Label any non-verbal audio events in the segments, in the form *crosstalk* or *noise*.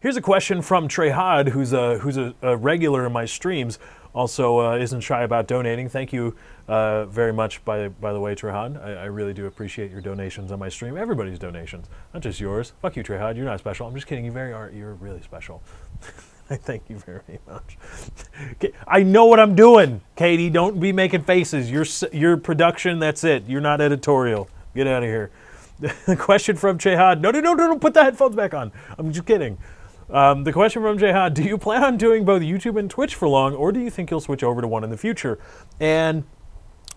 Here's a question from Trey Hod, who's a who's a, a regular in my streams. Also, uh, isn't shy about donating. Thank you uh, very much, by by the way, Trey. I, I really do appreciate your donations on my stream. Everybody's donations, not just yours. Fuck you, Trey Hod. You're not special. I'm just kidding. You very are. You're really special. *laughs* I thank you very much. I know what I'm doing, Katie. Don't be making faces. Your your production. That's it. You're not editorial. Get out of here. the *laughs* question from Jehad. No, no, no, no, no. Put the headphones back on. I'm just kidding. Um, the question from Jehad. Do you plan on doing both YouTube and Twitch for long, or do you think you'll switch over to one in the future? And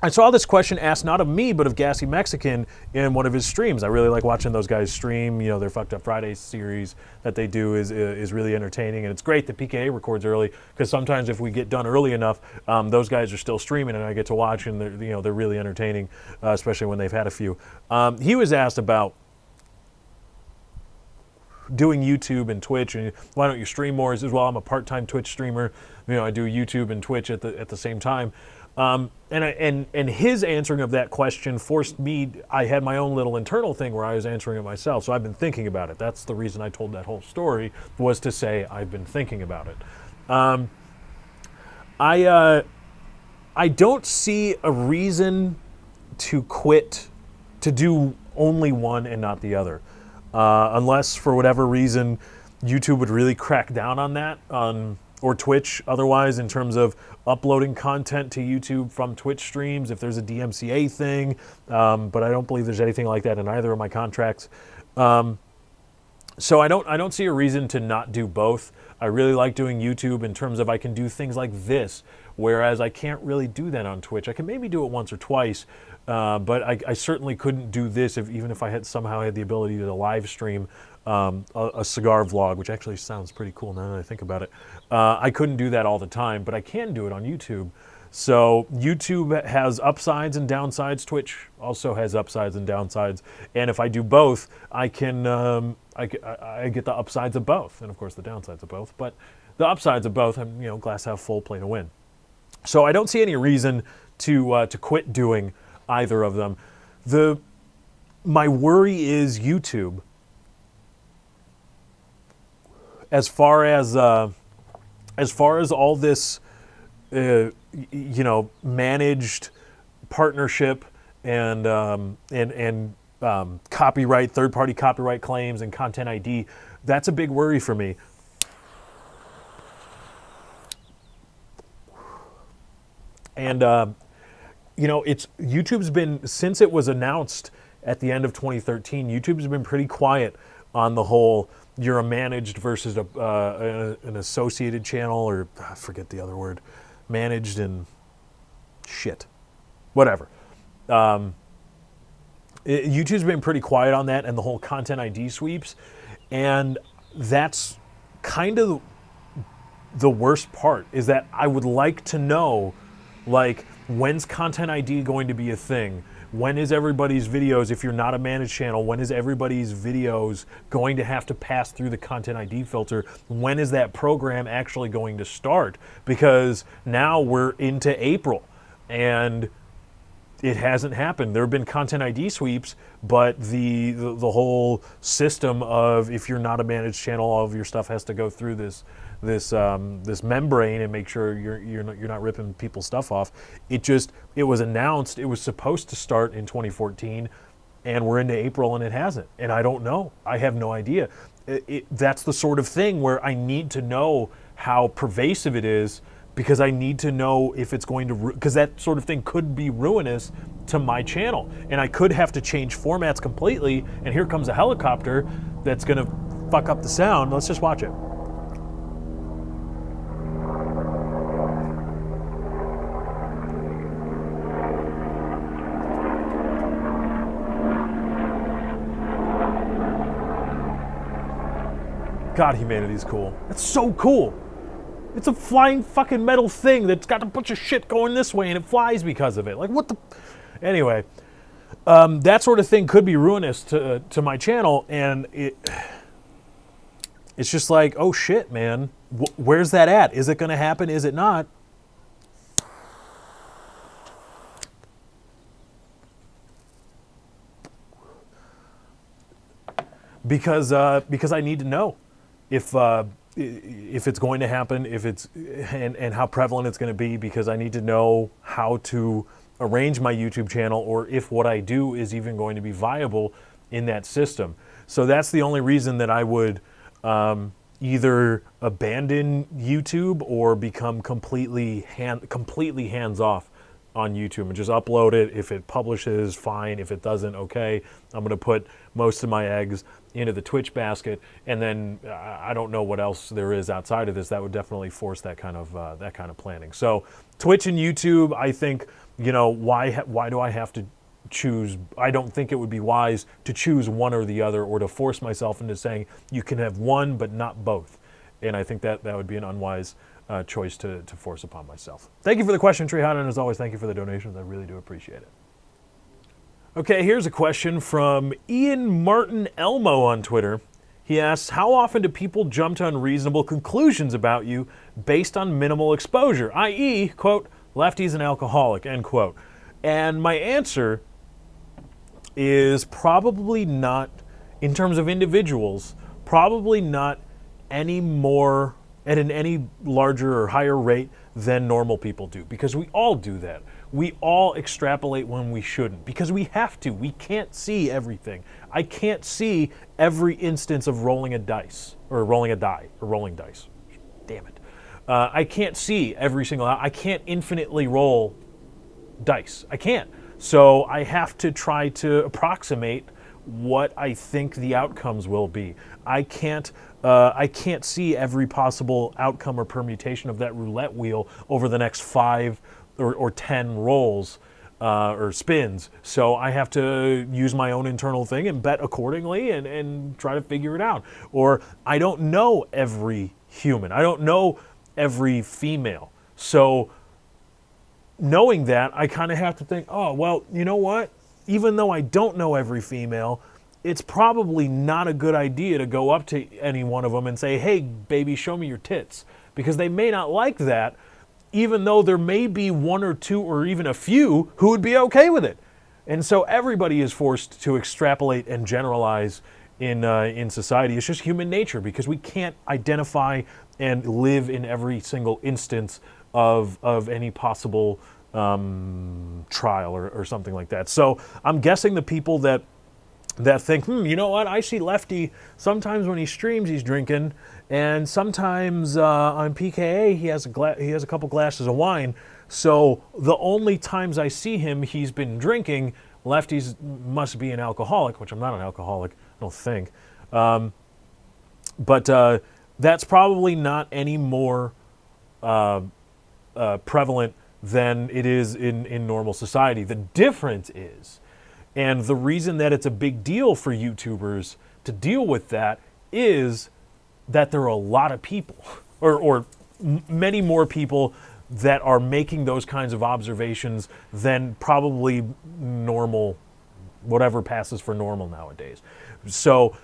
I saw this question asked not of me, but of Gassy Mexican in one of his streams. I really like watching those guys stream. You know, their Fucked Up Friday series that they do is is really entertaining, and it's great that PKA records early because sometimes if we get done early enough, um, those guys are still streaming, and I get to watch, and they're you know they're really entertaining, uh, especially when they've had a few. Um, he was asked about doing YouTube and Twitch, and why don't you stream more? Says, well, I'm a part-time Twitch streamer. You know, I do YouTube and Twitch at the at the same time. Um, and, I, and and his answering of that question forced me. I had my own little internal thing where I was answering it myself. So I've been thinking about it. That's the reason I told that whole story was to say I've been thinking about it. Um, I uh, I don't see a reason to quit to do only one and not the other, uh, unless for whatever reason YouTube would really crack down on that, on or Twitch otherwise in terms of uploading content to YouTube from Twitch streams. If there's a DMCA thing, um, but I don't believe there's anything like that in either of my contracts. Um, so I don't I don't see a reason to not do both. I really like doing YouTube in terms of I can do things like this, whereas I can't really do that on Twitch. I can maybe do it once or twice, uh, but I, I, certainly couldn't do this if even if I had somehow had the ability to live stream um, a, a, cigar vlog, which actually sounds pretty cool now that I think about it. Uh, I couldn't do that all the time, but I can do it on YouTube. So YouTube has upsides and downsides. Twitch also has upsides and downsides. And if I do both, I can um, I, I, get the upsides of both, and of course the downsides of both. But the upsides of both, I'm you know glass half full, play to win. So I don't see any reason to uh, to quit doing either of them. The my worry is YouTube. As far as uh, as far as all this, uh, you know, managed partnership and um, and and um, copyright, third-party copyright claims, and content ID, that's a big worry for me. And uh, you know, it's YouTube's been since it was announced at the end of 2013. YouTube's been pretty quiet on the whole you're a managed versus a, uh, an associated channel, or I forget the other word, managed and shit, whatever. Um, it, YouTube's been pretty quiet on that and the whole content ID sweeps, and that's kind of the worst part. Is that I would like to know, like, when's content ID going to be a thing? when is everybody's videos, if you're not a managed channel, when is everybody's videos going to have to pass through the content ID filter? When is that program actually going to start? Because now we're into April and it hasn't happened. There have been content ID sweeps, but the, the, the whole system of if you're not a managed channel, all of your stuff has to go through this this um, this membrane and make sure you're you're not, you're not ripping people's stuff off. It just it was announced it was supposed to start in 2014, and we're into April and it hasn't. And I don't know. I have no idea. It, it, that's the sort of thing where I need to know how pervasive it is because I need to know if it's going to because that sort of thing could be ruinous to my channel and I could have to change formats completely and here comes a helicopter that's going to fuck up the sound. Let's just watch it. God, humanity's cool. That's so cool. It's a flying fucking metal thing that's got a bunch of shit going this way and it flies because of it. Like, what the. Anyway, um, that sort of thing could be ruinous to, to my channel, and it. It's just like, oh shit, man. where's that at? Is it going to happen? Is it not? because uh, because I need to know if uh, if it's going to happen, if it's and and how prevalent it's going to be, because I need to know how to arrange my YouTube channel, or if what I do is even going to be viable in that system. So that's the only reason that I would. Um, either abandon YouTube or become completely hand, completely hands off on YouTube and just upload it. If it publishes, fine. If it doesn't, okay. I'm going to put most of my eggs into the Twitch basket, and then I don't know what else there is outside of this. That would definitely force that kind of uh, that kind of planning. So Twitch and YouTube, I think, you know, why why do I have to choose. I don't think it would be wise to choose one or the other or to force myself into saying you can have one but not both. And I think that that would be an unwise uh, choice to, to force upon myself. Thank you for the question, Trey Hod, and as always, thank you for the donations. I really do appreciate it. Okay, here's a question from Ian Martin Elmo on Twitter. He asks, How often do people jump to unreasonable conclusions about you based on minimal exposure, i.e., quote, lefty's an alcoholic, end quote? And my answer is probably not, in terms of individuals, probably not any more at an any larger or higher rate than normal people do because we all do that. We all extrapolate when we shouldn't because we have to. We can't see everything. I can't see every instance of rolling a dice or rolling a die or rolling dice. Damn it. Uh, I can't see every single. I can't infinitely roll dice. I can't. So I have to try to approximate what I think the outcomes will be. I can't uh, I can't see every possible outcome or permutation of that roulette wheel over the next five or, or ten rolls uh, or spins. So I have to use my own internal thing and bet accordingly and, and try to figure it out. Or I don't know every human. I don't know every female. So knowing that, I kind of have to think, oh, well, you know what? Even though I don't know every female, it's probably not a good idea to go up to any one of them and say, hey, baby, show me your tits. Because they may not like that, even though there may be one or two or even a few who would be okay with it. And so everybody is forced to extrapolate and generalize in, uh, in society. It's just human nature because we can't identify and live in every single instance of, of any possible um, trial or, or something like that. So I'm guessing the people that that think, hmm, you know what? I see Lefty sometimes when he streams, he's drinking, and sometimes uh, on PKA he has a gla- he has a couple glasses of wine. So the only times I see him, he's been drinking. Lefty's must be an alcoholic, which I'm not an alcoholic, I don't think. Um, but uh, that's probably not any more uh, uh, prevalent than it is in, in normal society. The difference is, and the reason that it's a big deal for YouTubers to deal with that is that there are a lot of people, *laughs* or, or many more people that are making those kinds of observations than probably normal, whatever passes for normal nowadays. So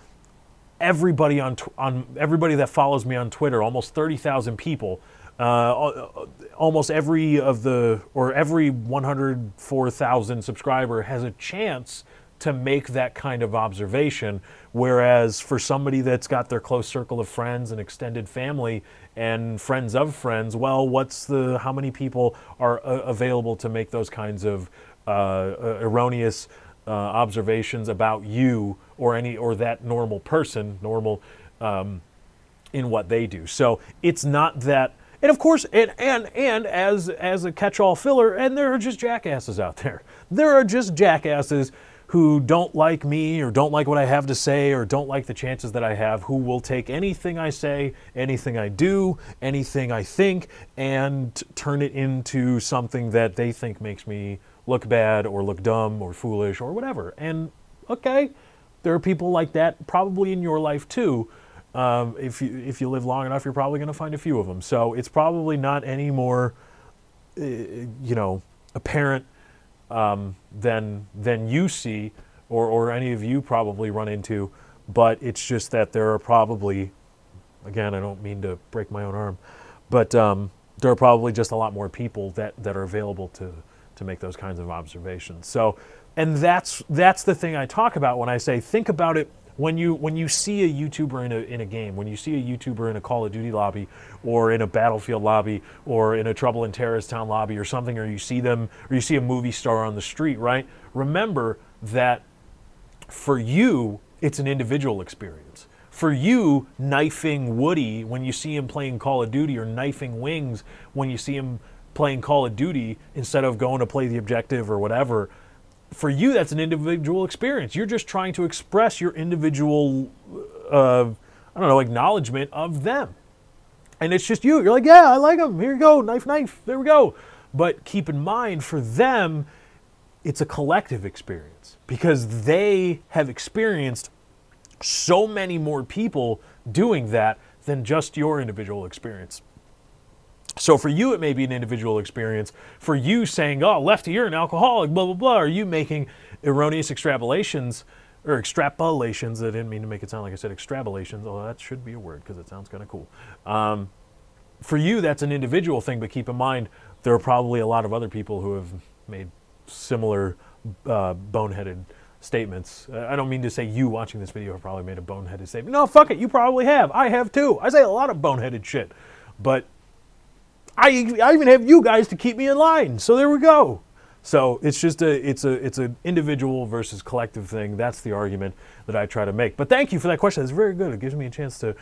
everybody on on everybody that follows me on Twitter, almost thirty thousand people, uh, almost every of the or every 104,000 subscriber has a chance to make that kind of observation. Whereas for somebody that's got their close circle of friends and extended family and friends of friends, well, what's the how many people are uh, available to make those kinds of uh, uh erroneous uh, observations about you or any or that normal person, normal um, in what they do. So it's not that and of course, and and and as as a catch-all filler, and there are just jackasses out there. *laughs* There are just jackasses who don't like me or don't like what I have to say or don't like the chances that I have, who will take anything I say, anything I do, anything I think, and turn it into something that they think makes me look bad or look dumb or foolish or whatever. And okay, there are people like that probably in your life too um, if you if you live long enough, you're probably going to find a few of them. So it's probably not any more, uh, you know, apparent um, than than you see, or or any of you probably run into. But it's just that there are probably, again, I don't mean to break my own arm, but um, there are probably just a lot more people that that are available to to make those kinds of observations. So, and that's that's the thing I talk about when I say think about it when you when you see a YouTuber in a in a game, when you see a YouTuber in a Call of Duty lobby, or in a Battlefield lobby, or in a Trouble in Terrorist Town lobby, or something, or you see them, or you see a movie star on the street, right? Remember that for you, it's an individual experience. For you, knifing Woody when you see him playing Call of Duty, or knifing Wings when you see him playing Call of Duty instead of going to play the objective or whatever, for you, that's an individual experience. You're just trying to express your individual, uh, I don't know, acknowledgement of them. And it's just you. You're like, yeah, I like them. Here you go, knife, knife. There we go. But keep in mind, for them, it's a collective experience because they have experienced so many more people doing that than just your individual experience. So for you, it may be an individual experience. For you saying, oh, lefty, you're an alcoholic, blah, blah, blah, are you making erroneous extrapolations or extrapolations? I didn't mean to make it sound like I said extrapolations, although that should be a word because it sounds kind of cool. Um, for you, that's an individual thing, but keep in mind, there are probably a lot of other people who have made similar uh, boneheaded statements. I don't mean to say you watching this video have probably made a boneheaded statement. No, fuck it, you probably have. I have too. I say a lot of boneheaded shit. But I, I even have you guys to keep me in line. So there we go. So it's just a it's a it's an individual versus collective thing. That's the argument that I try to make. But thank you for that question. It's very good. It gives me a chance to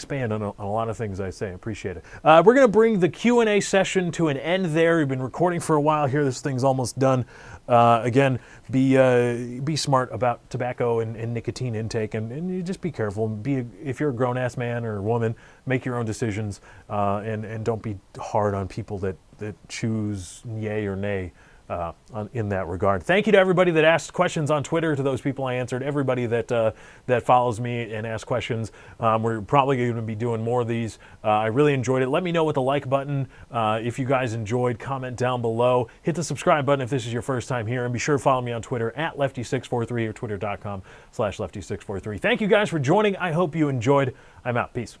expand on a, on a lot of things I say. I appreciate it. Uh, we're going to bring the Q&A session to an end there. We've been recording for a while here. This thing's almost done. Uh, again, be uh, be smart about tobacco and, and nicotine intake, and, and just be careful. Be a, if you're a grown ass man or woman, make your own decisions, uh, and and don't be hard on people that that choose yay or nay uh, in that regard. Thank you to everybody that asked questions on Twitter. To those people I answered, everybody that uh, that follows me and asks questions. Um, we're probably going to be doing more of these. Uh, I really enjoyed it. Let me know with the like button uh, if you guys enjoyed. Comment down below. Hit the subscribe button if this is your first time here, and be sure to follow me on Twitter at lefty643 or twitter.com/lefty643. Thank you guys for joining. I hope you enjoyed. I'm out. Peace.